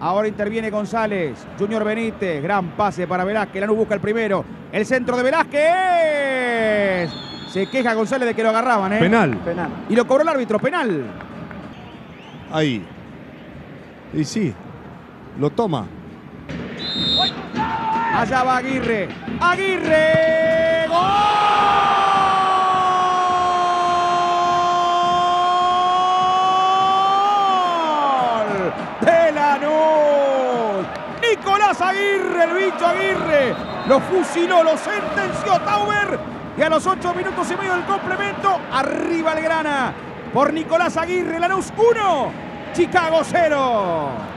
Ahora interviene González. Junior Benítez. Gran pase para Velázquez. Lanús busca el primero. El centro de Velázquez. Se queja González de que lo agarraban, ¿eh? Penal. Penal. Y lo cobró el árbitro. Penal. Ahí. Y sí, lo toma. Allá va Aguirre. Aguirre. ¡Gol! De Lanús. Aguirre, el bicho Aguirre. Lo fusiló, lo sentenció Tauber. Y a los ocho minutos y medio del complemento, arriba el grana. Por Nicolás Aguirre, Lanús 1, Chicago 0.